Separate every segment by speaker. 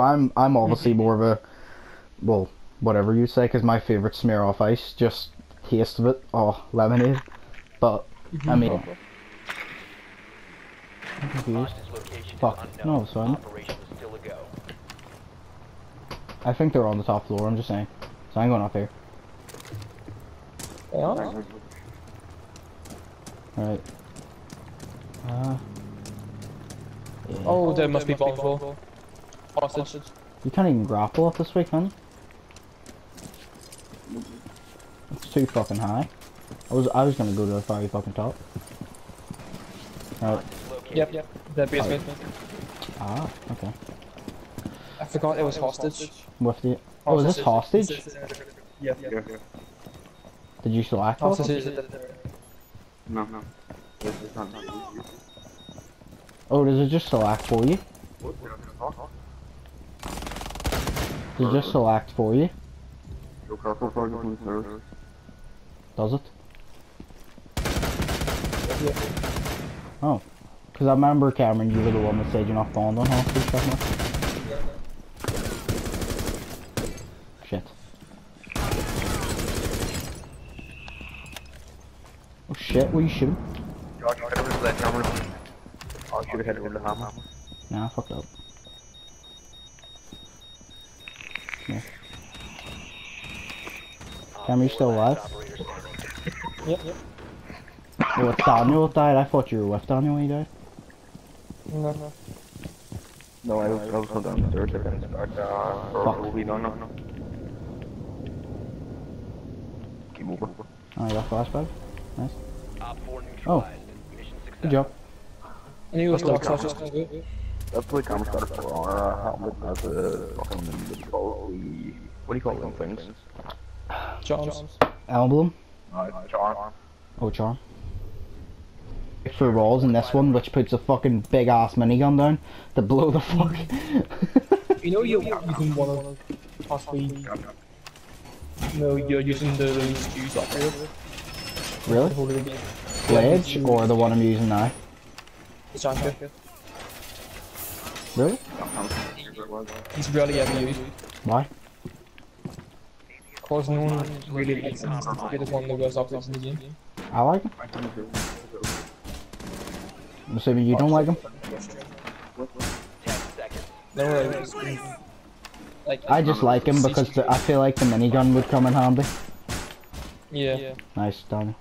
Speaker 1: I'm I'm obviously more of a, well, whatever you say, because my favorite Smirnoff Ice, just taste of it, oh, lemonade. But I mean, I'm confused.
Speaker 2: Hostage location is
Speaker 1: Fuck. No, it's fine.
Speaker 2: Operation is still a go.
Speaker 1: I think they're on the top floor. I'm just saying. So I'm going up here.
Speaker 3: They are?
Speaker 1: All right. Uh. yeah.
Speaker 3: Oh, there must be bottom Hostage.
Speaker 1: You can't even grapple up this way, can you? It's too fucking high. I was I was gonna go to the very fucking top. Right.
Speaker 2: Hostage located.
Speaker 3: Yep, yep. The basement.
Speaker 1: Ah, okay.
Speaker 3: I forgot it was hostage.
Speaker 1: With the oh, is this hostage?
Speaker 3: Yeah.
Speaker 1: Did you select
Speaker 3: Hostage
Speaker 1: hostage?
Speaker 4: No, no. This is not not easy.
Speaker 1: Oh, does it just select for you? Does it just select for you?
Speaker 4: Go careful for the stairs.
Speaker 1: Does it? Oh, because I remember Cameron, you were the one that said you're not fond on hostage stuff much. Shit. Oh shit, what you shooting?
Speaker 4: Josh, head over to that camera. Oh, I should have headed over to the hammer.
Speaker 1: Nah, fuck up. Yeah. Cameron, you still alive?
Speaker 3: Yep, yep.
Speaker 1: Oh, it's Daniel died. I thought you were with Daniel when he died.
Speaker 3: No, no.
Speaker 4: No, I was, I was going downstairs. I didn't start, uh,
Speaker 1: Fuck.
Speaker 4: movie, no, no, no. Keep moving.
Speaker 1: Oh, you got flashback? Nice.
Speaker 2: Op 4
Speaker 1: Oh.
Speaker 2: neutralized. Mission successful.
Speaker 1: Good job.
Speaker 3: I knew it was
Speaker 4: That's
Speaker 3: so just gonna go.
Speaker 4: That's the camera started for our uh, helmet as a fucking, what do you call it? The, what do you call them things?
Speaker 3: John's.
Speaker 1: Emblem.
Speaker 4: Uh, charm.
Speaker 1: Oh, charm. For rolls in this one, which puts a fucking big ass minigun down to blow the fuck.
Speaker 3: You know you, you can wanna possibly... No, you're using the release use operator.
Speaker 1: really?
Speaker 3: Hold.
Speaker 1: Ledge or the one I'm using now?
Speaker 3: The champion.
Speaker 1: Really?
Speaker 3: He's rarely ever used.
Speaker 1: Why?
Speaker 3: Cause no one really likes him. It is one of the worst options in the game.
Speaker 1: I like him. I'm assuming you don't like him.
Speaker 3: No, like, like
Speaker 1: I just like him because the, I feel like the minigun would come in handy.
Speaker 3: yeah.
Speaker 1: Nice, Daniel.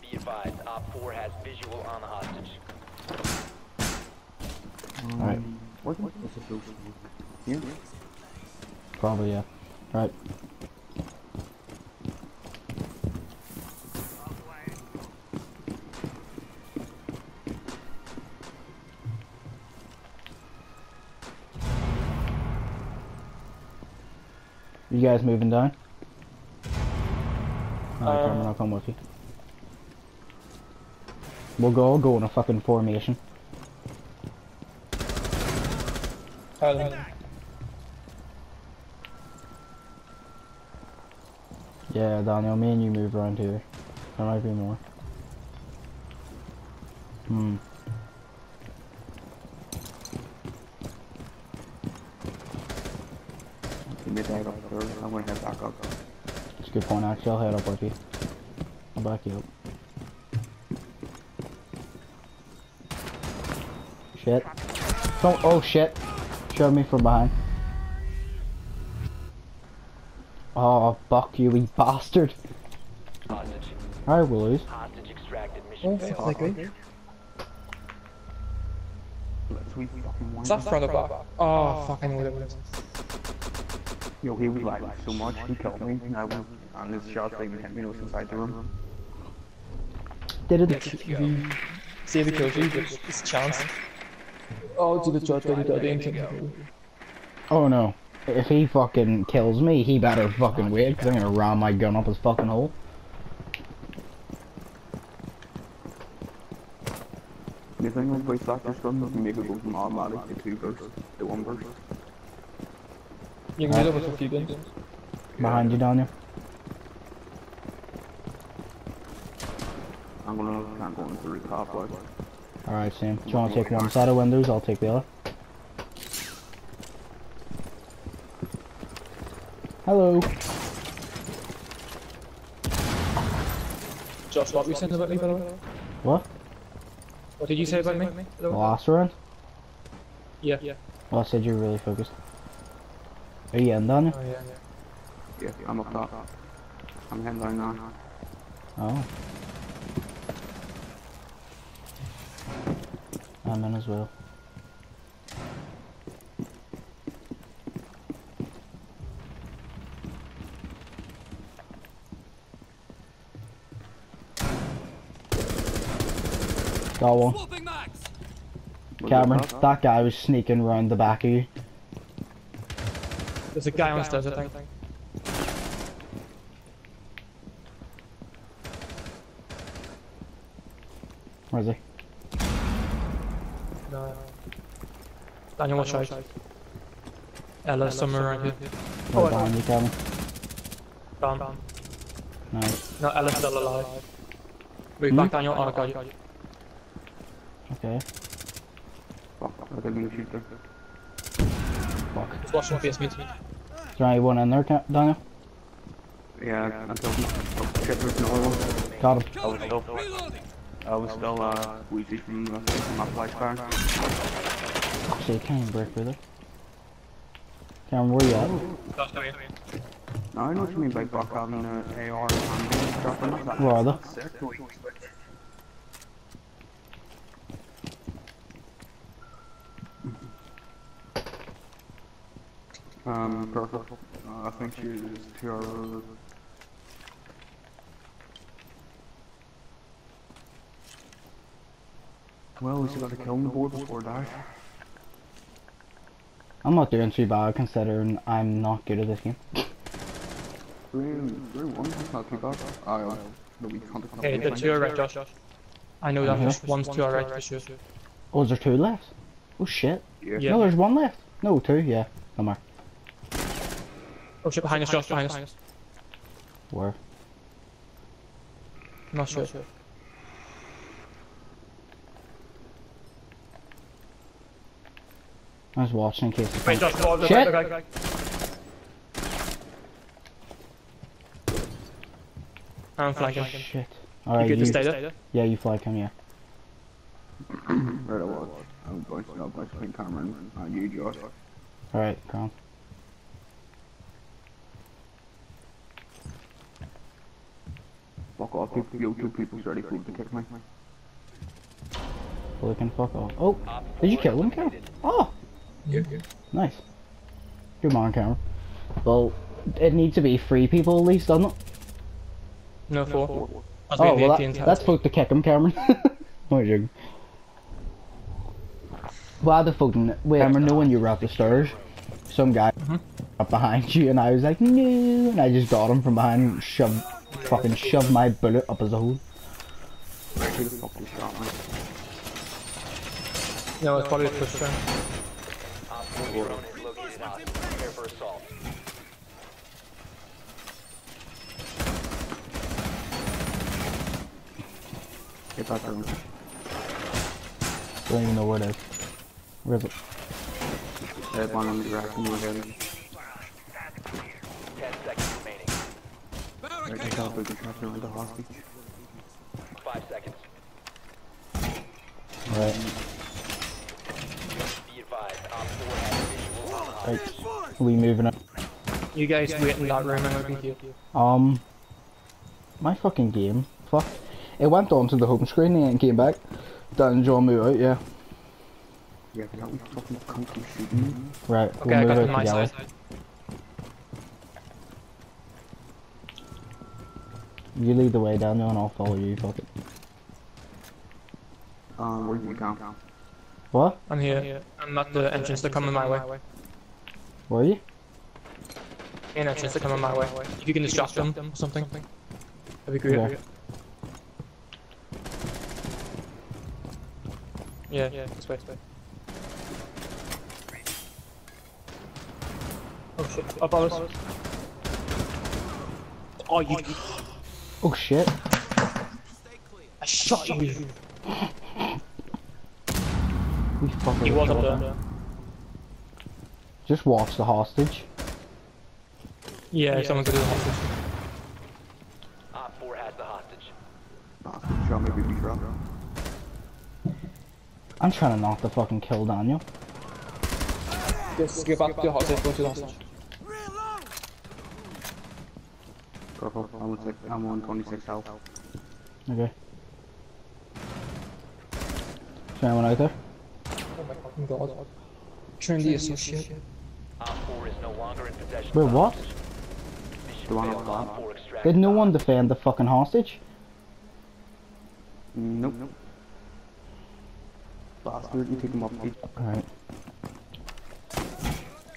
Speaker 2: Be advised, Op 4 has visual on the hostage.
Speaker 1: Alright,
Speaker 4: What? Here?
Speaker 1: probably yeah. Right. You guys moving down? Alright, Cameron, I'll come with you. We'll go, go in a fucking formation.
Speaker 3: Helen.
Speaker 1: Yeah, Daniel, me and you move around here. There might be more. Hmm.
Speaker 4: Give me that up. I'm gonna head back up.
Speaker 1: That's a good point, actually. I'll head up with you. I'll back you up. Shit. Don't, oh shit. Shove me from behind. Oh, fuck you, wee bastard.
Speaker 2: Hostage.
Speaker 1: Alright, we'll lose.
Speaker 2: Hostage extracted. Mission
Speaker 3: Oh,
Speaker 2: failed.
Speaker 3: fuck, like me.
Speaker 4: Let's we fucking win.
Speaker 3: Is that front or back? Oh, oh, fuck, I know what it was.
Speaker 4: Yo, he was like so much. He killed me. And I was, and his shots even hit me. No, inside the room.
Speaker 1: Did it?
Speaker 3: if you save the kill streak, it's it's chance. Oh, do the shot, dirty, dirty, and kill
Speaker 1: Oh no. If he fucking kills me, he better fucking wait, because I'm gonna ram my gun up his fucking hole.
Speaker 4: The thing with voice actor stun doesn't make it go from automatic to two bursts to one burst.
Speaker 3: You can uh, do that with a few guns.
Speaker 1: Behind you, Daniel.
Speaker 4: I'm gonna can't go into the top like.
Speaker 1: Alright, Sam. Do you want to take one side of windows? I'll take the other. Hello.
Speaker 3: Josh, what were you saying about me, by the way?
Speaker 1: What?
Speaker 3: What did you say about me?
Speaker 1: The last round?
Speaker 3: Yeah. Yeah.
Speaker 1: Well, I said you're really focused. Are you in, Daniel?
Speaker 3: Oh, yeah, yeah.
Speaker 4: Yeah, I'm up top. I'm heading down now.
Speaker 1: Oh. I'm in as well. Got one. Cameron,
Speaker 4: that?
Speaker 1: that guy was sneaking around the back of you.
Speaker 3: There's a guy on stairs, I think.
Speaker 1: Where is he?
Speaker 3: No. Daniel, watch out. Ella, somewhere around here. Oh, I
Speaker 1: behind you, Cameron.
Speaker 3: Bam.
Speaker 1: Nice.
Speaker 3: No, Ella's still alive. Move back, Daniel. Oh, God. you-
Speaker 1: Okay.
Speaker 4: Fuck, I didn't even shoot there.
Speaker 1: Fuck.
Speaker 3: Just watch the basement.
Speaker 1: Is there anyone in there, Ca- Daniel?
Speaker 4: Yeah, I killed him. Oh shit, there's another one.
Speaker 1: Got him.
Speaker 4: I was still, I was still, uh, wheezy from, uh, from my flashbang.
Speaker 1: Actually, I can't even break with it. Cameron, where you at?
Speaker 3: Josh, come here.
Speaker 4: Now I know what you mean by Buck having an AR and handgun stuff, and that.
Speaker 1: Where are they?
Speaker 4: Um, purple. Uh, I think she is pure. Well, we still got to kill him the board before that.
Speaker 1: I'm not doing too bad considering I'm not good at this game.
Speaker 4: Three, three, one. That's not too bad. Oh, yeah. No, we can't.
Speaker 3: Hey, the two are right, Josh. I know that.
Speaker 1: Mhm.
Speaker 3: There's one's to our right, for sure.
Speaker 1: Oh, is there two left? Oh shit.
Speaker 4: Yeah.
Speaker 3: Yeah.
Speaker 1: No, there's one left. No, two, yeah. Come on.
Speaker 3: Oh shit, behind us, Josh, behind us.
Speaker 1: Where?
Speaker 3: I'm not sure.
Speaker 1: I was watching in case.
Speaker 3: Wait, Josh, oh,
Speaker 1: Shit.
Speaker 3: okay, okay, okay. I'm flanking.
Speaker 1: Shit.
Speaker 3: You
Speaker 1: Alright,
Speaker 3: good
Speaker 1: you,
Speaker 3: to stay there?
Speaker 1: yeah, you fly, come here.
Speaker 4: Right, I was. I was going to go between Cameron and you, Josh.
Speaker 1: Alright, come
Speaker 4: Fuck off, people, you two people's ready for to kick me.
Speaker 1: Well, can fuck off. Oh, did you kill him, Cameron?
Speaker 2: eliminated.
Speaker 1: Oh,
Speaker 3: Yeah.
Speaker 1: nice. Good man, Cameron. Well, it needs to be three people at least, doesn't it?
Speaker 3: No, four. That's
Speaker 1: Oh, well,
Speaker 3: the
Speaker 1: that,
Speaker 3: 18
Speaker 1: that's supposed to kick him, Cameron. What you? Why the fucking wait? I remember knowing you were up the stairs. Some guy mm-hmm. up behind you, and I was like, no, and I just got him from behind, and shoved, fucking shove my bullet up his hole.
Speaker 4: Who the fuck just shot me?
Speaker 3: No, it's probably a push turn.
Speaker 2: Op four drone is located hostage. Prepare for assault.
Speaker 4: Get that drone.
Speaker 1: Don't even know where it is. Where is it?
Speaker 4: Dead one on the direction you were heading.
Speaker 2: Ten seconds remaining.
Speaker 4: Right, take off, we can track around the hostage.
Speaker 2: Five seconds.
Speaker 1: Right.
Speaker 2: Be advised. Op four has visual on the.
Speaker 1: Right. We moving up.
Speaker 3: You guys wait in that room and I'll be here.
Speaker 1: Um, my fucking game. Fuck. It went on to the home screen and then came back. Dan John move out, yeah.
Speaker 4: Yeah, but that was fucking cunt shooting me.
Speaker 1: Right,
Speaker 3: Okay,
Speaker 1: we'll
Speaker 3: got
Speaker 1: move
Speaker 3: from
Speaker 1: out
Speaker 3: my
Speaker 1: together.
Speaker 3: side.
Speaker 1: You lead the way down there and I'll follow you, fuck it.
Speaker 4: Um, where did you go?
Speaker 1: What?
Speaker 3: I'm here. I'm at the entrance. They're coming my way.
Speaker 1: Were you?
Speaker 3: Main entrance. They're coming my way. If you can distract them or something, that'd be great.
Speaker 1: Yeah.
Speaker 3: Yeah, yeah, this way, this way. Oh shit, up on us. Oh, you.
Speaker 1: Oh shit.
Speaker 3: I shot you.
Speaker 1: We fucking
Speaker 3: He was up
Speaker 1: killed him.
Speaker 3: there.
Speaker 1: Just watch the hostage.
Speaker 3: Yeah, someone could do the hostage.
Speaker 2: Op 4 has the hostage.
Speaker 4: Bastard, shot me, baby shot.
Speaker 1: I'm trying to knock the fucking kill Daniel.
Speaker 3: Just get back to the hostage, go to the hostage.
Speaker 4: Purple, I'm on, six, I'm on 26 health.
Speaker 1: Okay. Is anyone out there?
Speaker 3: Oh my fucking god. Turn the associate.
Speaker 2: Op 4 is no longer in possession
Speaker 1: Wait, what?
Speaker 4: The one on
Speaker 2: failed.
Speaker 4: the
Speaker 2: Op
Speaker 4: top.
Speaker 2: 4 extracted
Speaker 1: Did no one defend the fucking hostage?
Speaker 4: Nope. Nope. Bastard, you take him up. He-
Speaker 1: Alright.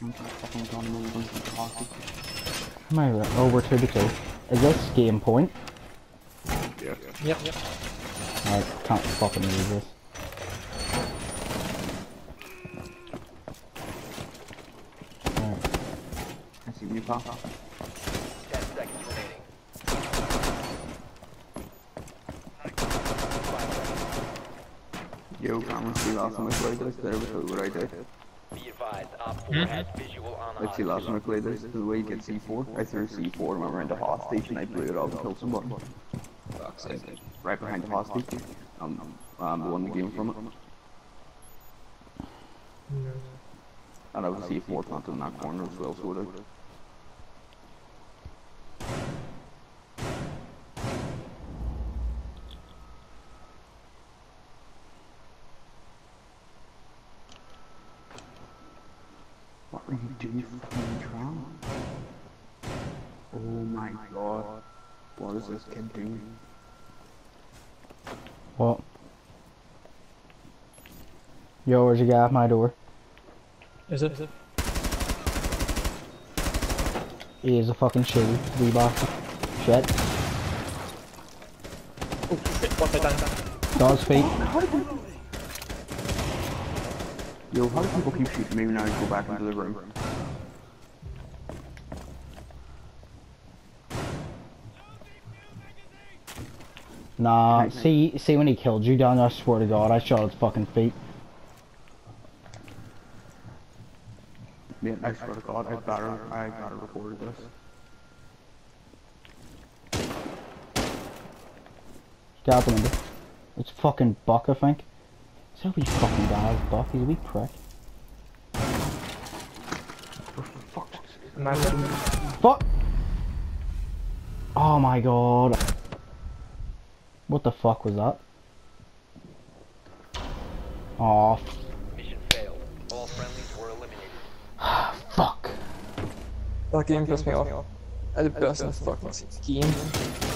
Speaker 4: I'm fucking done moving the hostage.
Speaker 1: Am I right? Oh, we're 2 to 2. Is this game point?
Speaker 4: Yeah.
Speaker 3: Yep, yep.
Speaker 1: I can't fucking use this. Alright.
Speaker 4: I see you pop.
Speaker 2: 10 seconds remaining.
Speaker 4: Yo, Cameron, see last time I played this, there was what I did.
Speaker 2: Be advised, Op 4 hmm? has visual on the
Speaker 4: Like, see, last time I played this, the way you get C4, I threw C4 and went around the hostage and I blew it up and killed somebody.
Speaker 3: Fuck's sake.
Speaker 4: Right behind the hostage. Um, I'm the one that came from it. And I was C4 planted in that corner as well, sort of. What are you doing, you fucking drown? Oh my god. What is this kid doing?
Speaker 1: What? Yo, where's your guy at my door?
Speaker 3: Is it? Is it?
Speaker 1: He is a fucking shitty wee bastard. Shit.
Speaker 3: Oh shit, what's I done?
Speaker 1: Dog's feet.
Speaker 4: Yo, how do people keep shooting me when I go back into the room?
Speaker 1: Nah, see, see when he killed you, Daniel, I swear to God, I shot his fucking feet.
Speaker 4: Man, I swear to God, I gotta, I gotta record this.
Speaker 1: Get out the window. It's fucking Buck, I think. Is that wee fucking guy, Buck? He's a wee prick. Fuck! Oh my god. What the fuck was that? Oh,
Speaker 2: Mission failed. All friendlies were eliminated.
Speaker 1: fuck.
Speaker 3: That game pissed me off. I had the best in the fucking game.